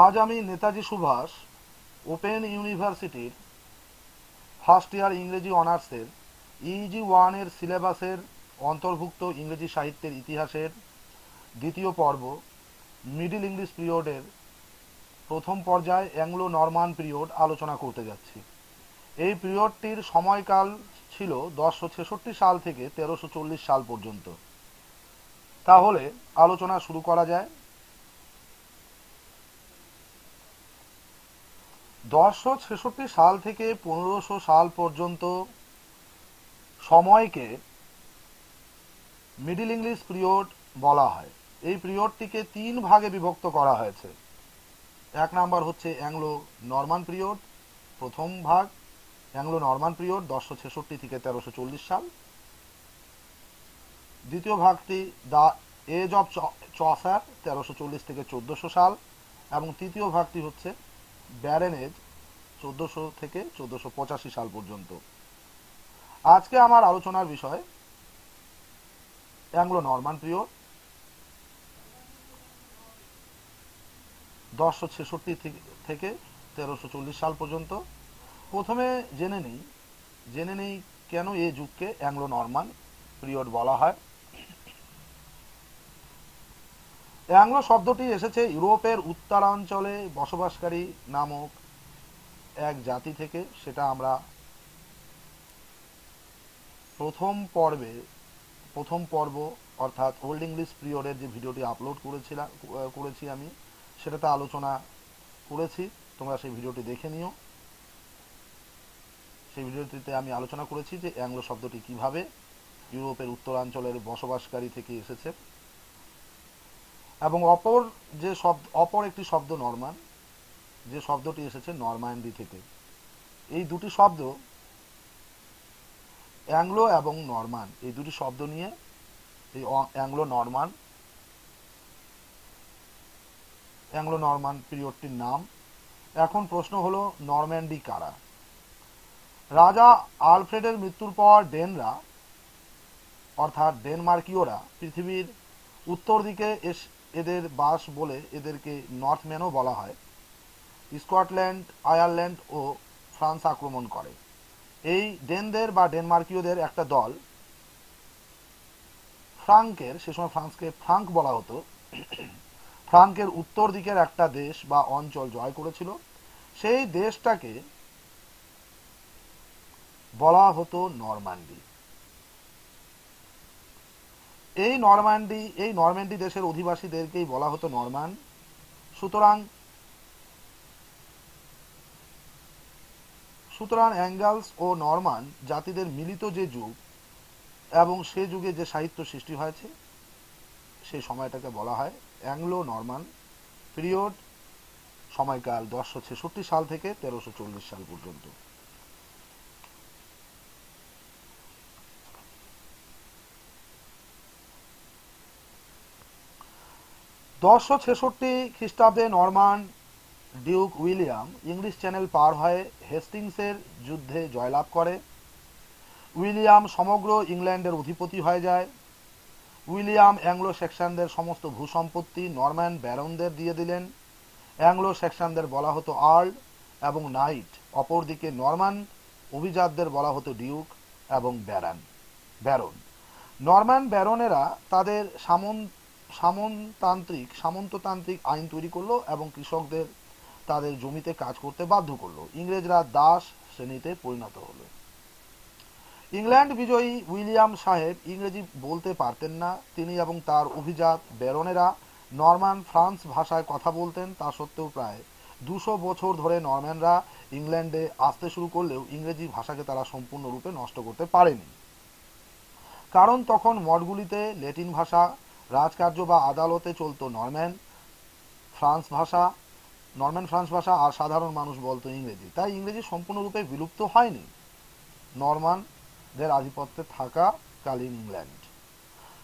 আজ আমি নেতাজি সুভাষ, ওপেন ইউনিভার্সিটির ফার্স্ট ইয়ার ইংরেজি অনার্সের, ইজি ওয়ানের সিলেবাসের অন্তর্ভুক্ত ইংরেজি সাহিত্যের ইতিহাসের দ্বিতীয় পর্ব, মিডিল ইংলিশ পিরিয়ডের প্রথম পর্যায়ে অ্যাংলো নরমান পিরিয়ড আলোচনা করতে যাচ্ছি। এই পিরিয়ডটির সময়কাল ছিল দশশো ছেষট্টি সাল থেকে তেরোশো চল্লিশ সাল পর্যন্ত। তাহলে আলোচনা শুরু করা যায়। দশশো ছেষট্টি সাল থেকে পনেরোশো সাল পর্যন্ত সময়কে মিডিল ইংলিশ পিরিয়ড বলা হয়। এই পিরিয়ডটিকে তিন ভাগে বিভক্ত করা হয়েছে। এক নাম্বার হচ্ছে অ্যাংলো নরমান পিরিয়ড, প্রথম ভাগ অ্যাংলো নরমান পিরিয়ড, দশশো ছেষট্টি থেকে তেরোশো চল্লিশ সাল। দ্বিতীয় ভাগটি দ্য এজ অফ চসার, তেরোশো চল্লিশ থেকে চোদ্দশো সাল। এবং তৃতীয় ভাগটি হচ্ছে ব্যারেন এজ চোদ্দশো থেকে চোদ্দশো পঁচাশি সাল পর্যন্ত। আজকে আমার আলোচনার বিষয় অ্যাংলো নরমান পিরিয়ড দশশো ছেষট্টি থেকে তেরোশো চল্লিশ সাল পর্যন্ত। প্রথমে জেনে নেই জেনে নেই কেন এ যুগকে অ্যাংলো নরমান পিরিয়ড বলা হয়। অ্যাংলো শব্দটি এসেছে ইউরোপের উত্তরাঞ্চলে বসবাসকারী নামক এক জাতি থেকে সেটা আমরা প্রথম পর্বে, প্রথম পর্ব অর্থাৎ ওল্ড ইংলিশ পিরিয়ডের যে ভিডিওটি আপলোড করেছিলাম করেছি আমি, সেটাতে আলোচনা করেছি। তোমরা সেই ভিডিওটি দেখে নিও। সেই ভিডিওটিতে আমি আলোচনা করেছি যে অ্যাংলো শব্দটি কীভাবে ইউরোপের উত্তরাঞ্চলের বসবাসকারী থেকে এসেছে। এবং অপর যে শব্দ, অপর একটি শব্দ নরমান যে শব্দটি এসেছে নরমান্ডি থেকে, এই দুটি শব্দ অ্যাংলো এবং নরমান এই দুটি শব্দ নিয়ে এই অ্যাংলো নরমান অ্যাংলো নরমান পিরিয়ডটির নাম। এখন প্রশ্ন হলো, নরম্যান্ডি কারা? রাজা আলফ্রেডের মৃত্যুর পর ডেনরা, অর্থাৎ ডেনমার্কীয়রা, পৃথিবীর উত্তর দিকে এদের বাস বলে এদেরকে নর্থম্যানও বলা হয়। স্কটল্যান্ড, আয়ারল্যান্ড ও ফ্রান্স আক্রমণ করে। এই ডেনদের বা ডেনমার্কীয়দের একটা দল ফ্রাঙ্কের, সে সময় ফ্রান্সকে ফ্রাঙ্ক বলা হতো, ফ্রাঙ্কের উত্তর দিকের একটা দেশ বা অঞ্চল জয় করেছিল। সেই দেশটাকে বলা হতো নরমান্ডি এই নরম্যান্ডি এই নরম্যান্ডি দেশের অধিবাসীদেরকেই বলা হতো নরমান সুতরাং সুতরাং অ্যাঙ্গালস ও নরমান জাতিদের মিলিত যে যুগ এবং সে যুগে যে সাহিত্য সৃষ্টি হয়েছে সেই সময়টাকে বলা হয় অ্যাংলো নরমান পিরিয়ড, সময়কাল দশশো ছেষট্টি সাল থেকে তেরোশো চল্লিশ সাল পর্যন্ত। দশশো ছেষট্টি খ্রিস্টাব্দে Norman duke William English Channel পার হয়ে হেস্টিংসের যুদ্ধে জয়লাভ করে। উইলিয়াম সমগ্র ইংল্যান্ডের অধিপতি হয়ে যায়। উইলিয়াম অ্যাংলো সেকশনদের সমস্ত ভূসম্পত্তি নরম্যান ব্যারনদের দিয়ে দিলেন। অ্যাংলো সেকশনদের বলা হতো আর্ল এবং নাইট, অপরদিকে নরমান অভিজাতদের বলা হতো ডিউক এবং ব্যারান, ব্যারন। নরম্যান ব্যারনেরা তাদের সামন, সামনতান্ত্রিক, সামন্ততান্ত্রিক আইন তৈরি করল এবং কৃষকদের তাদের জমিতে কাজ করতে বাধ্য করল। ইংরেজরা দাস শ্রেণীতে পরিণত হলো। ইংল্যান্ড বিজয়ী উইলিয়াম সাহেব ইংরেজি বলতে পারতেন না। তিনি এবং তার অভিজাত ব্যারনেরা নরমান ফ্রান্স ভাষায় কথা বলতেন। তা সত্ত্বেও প্রায় দুশো বছর ধরে নরম্যানরা ইংল্যান্ডে আসতে শুরু করলেও ইংরেজি ভাষাকে তারা সম্পূর্ণরূপে নষ্ট করতে পারেনি। কারণ তখন মঠগুলিতে ল্যাটিন ভাষা, রাজকার্য বা আদালতে চলত নরম্যান, ফ্রান্স ভাষা নরম্যান ফ্রান্স ভাষা আর সাধারণ মানুষ বলতো ইংরেজি। তাই ইংরেজি সম্পূর্ণরূপে বিলুপ্ত হয়নি। নরমানদের আধিপত্যে থাকা কালীন ইংল্যান্ড।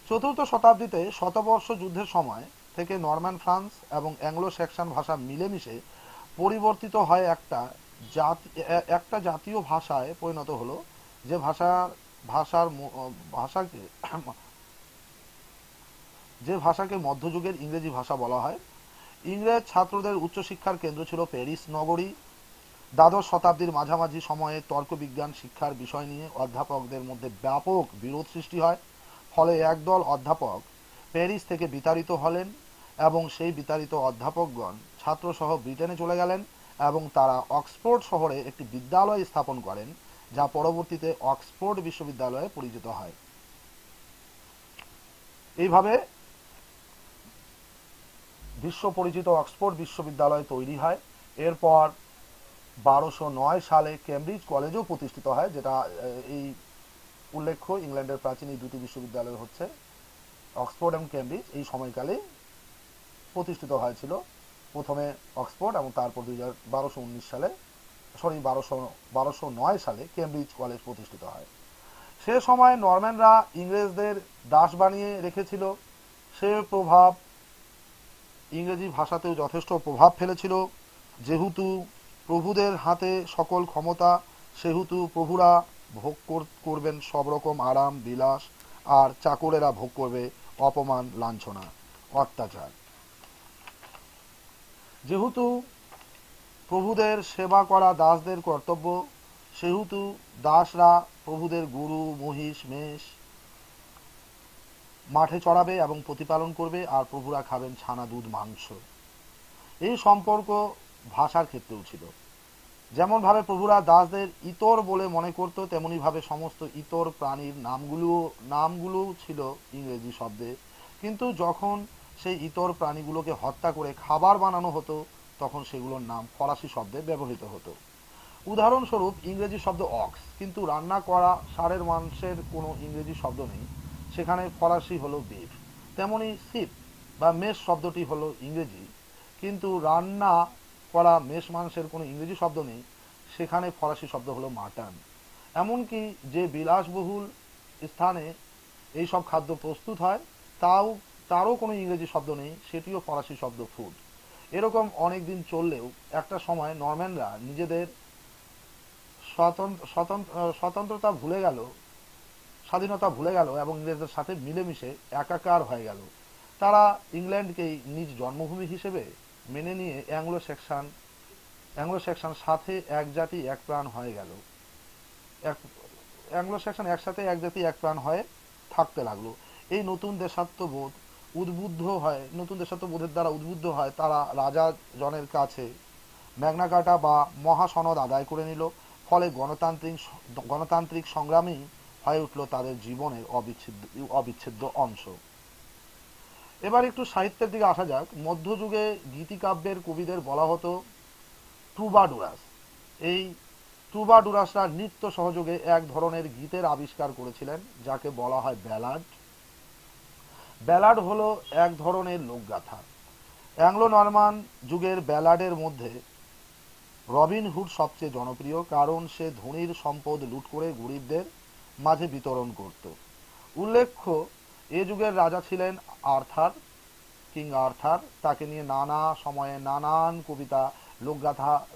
চতুর্থ শতাব্দীতে শতবর্ষ যুদ্ধের সময় থেকে নরম্যান ফ্রান্স এবং অ্যাংলো সেকশন ভাষা মিলেমিশে পরিবর্তিত হয় একটা জাতি একটা জাতীয় ভাষায় পরিণত হলো, যে ভাষার ভাষার ভাষাকে যে ভাষাকে মধ্যযুগের ইংরেজি ভাষা বলা হয় ইংরেজ ছাত্রদের উচ্চশিক্ষার কেন্দ্র ছিল প্যারিস নগরী। দ্বাদশ শতাব্দীর মাঝামাঝি সময়ে তর্কবিজ্ঞান শিক্ষার বিষয় নিয়ে অধ্যাপকদের মধ্যে ব্যাপক বিরোধ সৃষ্টি হয়। ফলে একদল অধ্যাপক প্যারিস থেকে বিতাড়িত হলেন এবং সেই বিতাড়িত অধ্যাপকগণ ছাত্রসহ ব্রিটেনে চলে গেলেন এবং তারা অক্সফোর্ড শহরে একটি বিদ্যালয় স্থাপন করেন, যা পরবর্তীতে অক্সফোর্ড বিশ্ববিদ্যালয়ে পরিচিত হয়। এইভাবে বিশ্ব পরিচিত অক্সফোর্ড বিশ্ববিদ্যালয় তৈরি হয়। এরপর বারোশো নয় সালে কেমব্রিজ কলেজও প্রতিষ্ঠিত হয়, যেটা এই উল্লেখ্য ইংল্যান্ডের প্রাচীন এই দুটি বিশ্ববিদ্যালয় হচ্ছে অক্সফোর্ড এবং কেমব্রিজ। এই সময়কালে প্রতিষ্ঠিত হয়েছিল। প্রথমে অক্সফোর্ড এবং তারপর দুই হাজার বারোশো উনিশ সালে, সরি, বারোশো বারোশো নয় সালে কেমব্রিজ কলেজ প্রতিষ্ঠিত হয়। সে সময় নরম্যানরা ইংরেজদের দাস বানিয়ে রেখেছিল। সে প্রভাব ইংরেজি ভাষাতেও যথেষ্ট প্রভাব ফেলেছিল। যেহেতু প্রভুদের হাতে সকল ক্ষমতা, সেহেতু প্রভুরা ভোগ করবেন সব রকম আরাম, বিলাস, আর চাকরেরা ভোগ করবে অপমান, লাঞ্ছনা, অত্যাচার। যেহেতু প্রভুদের সেবা করা দাসদের কর্তব্য, সেহেতু দাসরা প্রভুদের গুরু, মহিষ, মেষ মাঠে চড়াবে এবং প্রতিপালন করবে আর প্রভুরা খাবেন ছানা দুধ, মাংস। এই সম্পর্ক ভাষার ক্ষেত্রেও ছিল। যেমন ভাবে প্রভুরা দাসদের ইতর বলে মনে করত, তেমনি ভাবে সমস্ত ইতর প্রাণীর নামগুলো নামগুলো ছিল ইংরেজি শব্দে। কিন্তু যখন সেই ইতর প্রাণীগুলোকে হত্যা করে খাবার বানানো হতো, তখন সেগুলোর নাম ফরাসি শব্দে ব্যবহৃত হতো। উদাহরণস্বরূপ ইংরেজি শব্দ অক্স, কিন্তু রান্না করা সারের মাংসের কোনো ইংরেজি শব্দ নেই। সেখানে ফরাসি হলো বিফ তেমনি সিপ বা মেষ শব্দটি হলো ইংরেজি। কিন্তু রান্না করা মেষ মাংসের কোনো ইংরেজি শব্দ নেই, সেখানে ফরাসি শব্দ হলো মাটন। এমনকি যে বিলাসবহুল স্থানে এই সব খাদ্য প্রস্তুত হয়, তাও তারও কোনো ইংরেজি শব্দ নেই, সেটিও ফরাসি শব্দ ফুড এরকম অনেক দিন চললেও একটা সময় নরম্যানরা নিজেদের স্বতন্ত্রতা ভুলে গেল স্বাধীনতা ভুলে গেল এবং ইংরেজদের সাথে মিলেমিশে একাকার হয়ে গেল। তারা ইংল্যান্ডকেই নিজ জন্মভূমি হিসেবে মেনে নিয়ে অ্যাংলো সেকশন অ্যাংলো সেকশন সাথে এক জাতি এক প্রাণ হয়ে গেল। এক অ্যাংলো সেকশন একসাথে এক জাতি এক প্রাণ হয়ে থাকতে লাগল। এই নতুন দেশাত্মবোধ উদ্বুদ্ধ হয়, নতুন দেশাত্মবোধের দ্বারা উদ্বুদ্ধ হয় তারা রাজা জনের কাছে ম্যাগনাকাটা বা মহাসনদ আদায় করে নিল। ফলে গণতান্ত্রিক গণতান্ত্রিক সংগ্রামই হয়ে উঠল তাদের জীবনের অবিচ্ছেদ্য অবিচ্ছেদ্য অংশ। এবার একটু সাহিত্যের দিকে আসা যাক। মধ্যযুগে গীতিকাব্যের কবিদের বলা হতো ট্রুবাডুরাস এই ট্রুবাডুরাসরা নৃত্য সহযোগে এক ধরনের গীতের আবিষ্কার করেছিলেন, যাকে বলা হয় ব্যালাড। ব্যালাড হলো এক ধরনের লোকগাথা। অ্যাংলো নরমান যুগের ব্যালাডের মধ্যে রবিনহুড সবচেয়ে জনপ্রিয়, কারণ সে ধনীর সম্পদ লুট করে গরিবদের মাঝে বিতরণ করত। উল্লেখ্য, এ যুগের রাজা ছিলেন আর্থার, কিং আর্থার। তাকে নিয়ে নানা সময়ে নানান কবিতা, লোকগাথা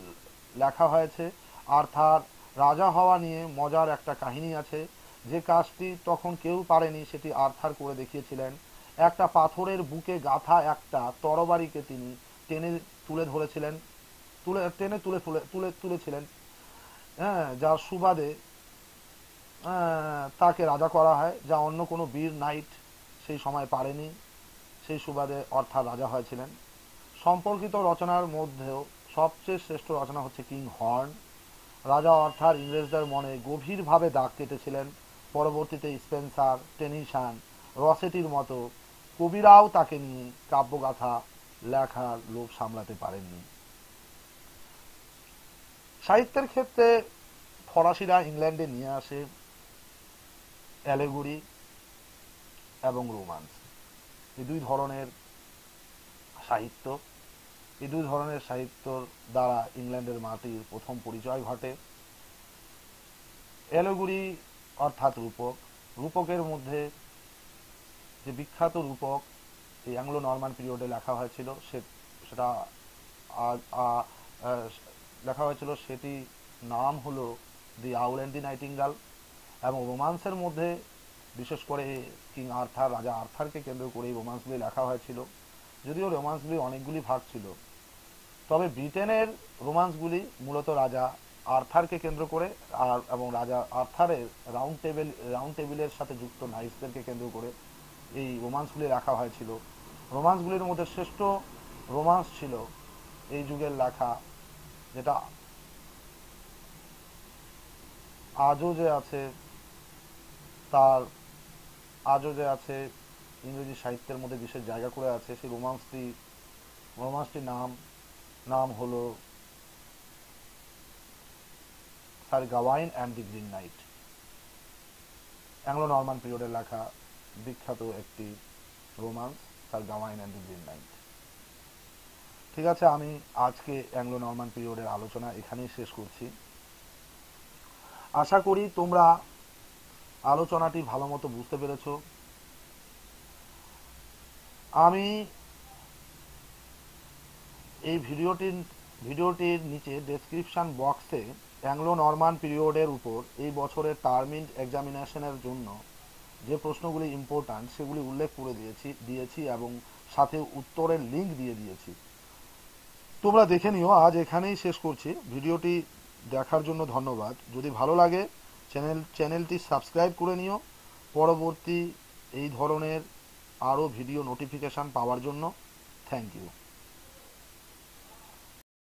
লেখা হয়েছে। আর্থার রাজা হওয়া নিয়ে মজার একটা কাহিনী আছে। যে কাজটি তখন কেউ পারেনি, সেটি আর্থার করে দেখিয়েছিলেন। একটা পাথরের বুকে গাথা একটা তরবারিকে তিনি টেনে তুলে ধরেছিলেন। তুলে, টেনে তুলে তুলে, তুলেছিলেন। হ্যাঁ যার সুবাদে তাকে রাজা করা হয়, যা অন্য কোনো বীর নাইট সেই সময় পারেনি। সেই সুবাদে অর্থাৎ রাজা হয়েছিলেন। সম্পর্কিত রচনার মধ্যেও সবচেয়ে শ্রেষ্ঠ রচনা হচ্ছে কিং হর্ন। রাজা অর্থাৎ ইংরেজদের মনে গভীরভাবে দাগ কেটেছিলেন। পরবর্তীতে স্পেন্সার টেনিসান রসেটির মতো কবিরাও তাকে নিয়ে কাব্যগাথা, লেখার লোভ সামলাতে পারেননি। সাহিত্যের ক্ষেত্রে ফরাসিরা ইংল্যান্ডে নিয়ে আসে। অ্যালেগুরি এবং রোমান্স। এই দুই ধরনের সাহিত্য, এই দুই ধরনের সাহিত্যর দ্বারা ইংল্যান্ডের মাটির প্রথম পরিচয় ঘটে। অ্যালেগুরি অর্থাৎ রূপক, রূপকের মধ্যে যে বিখ্যাত রূপক এই অ্যাংলো নর্মান পিরিয়ডে লেখা হয়েছিল, সে, সেটা লেখা হয়েছিল সেটি নাম হলো দি আউল অ্যান্ড দি নাইটিঙ্গাল। এবং রোমান্সের মধ্যে, বিশেষ করে কিং আর্থার, রাজা আর্থারকে কেন্দ্র করে এই রোমান্সগুলি লেখা হয়েছিল। যদিও রোমান্সগুলি অনেকগুলি ভাগ ছিল। তবে ব্রিটেনের রোমান্সগুলি মূলত রাজা আর্থারকে কেন্দ্র করে আর, এবং রাজা আর্থারের রাউন্ড টেবিল, রাউন্ড টেবিলের সাথে যুক্ত নাইসদেরকে কেন্দ্র করে এই রোমান্সগুলি রাখা হয়েছিল। রোমান্সগুলির মধ্যে শ্রেষ্ঠ রোমান্স ছিল এই যুগের লেখা, যেটা আজও যে আছে তার আজও যে আছে ইংরেজি সাহিত্যের মধ্যে বিশেষ জায়গা করে আছে, সেই রোমান্সটি রোমান্সটির নাম নাম হলো sir Gawain and the green knight. Anglo Norman পিরিয়ডের লেখা বিখ্যাত একটি romance sir Gawain and the green knight. ঠিক আছে, আমি আজকে অ্যাংলো নর্মান পিরিয়ডের আলোচনা এখানেই শেষ করছি। আশা করি তোমরা আলোচনাটি ভালো মতো বুঝতে পেরেছ। আমি এই ভিডিওটির ভিডিওটির নিচে ডেসক্রিপশন বক্সে অ্যাংলো নর্মান পিরিয়ডের উপর এই বছরের টার্মিন এক্সামিনেশনের জন্য যে প্রশ্নগুলি ইম্পর্ট্যান্ট সেগুলি উল্লেখ করে দিয়েছি দিয়েছি এবং সাথে উত্তরের লিঙ্ক দিয়ে দিয়েছি। তোমরা দেখে নিও, আজ এখানেই শেষ করছি। ভিডিওটি দেখার জন্য ধন্যবাদ। যদি ভালো লাগে চ্যানেল চ্যানেলটি সাবস্ক্রাইব করে নিও। পরবর্তী এই ধরনের আরও ভিডিও নোটিফিকেশান পাওয়ার জন্য। Thank you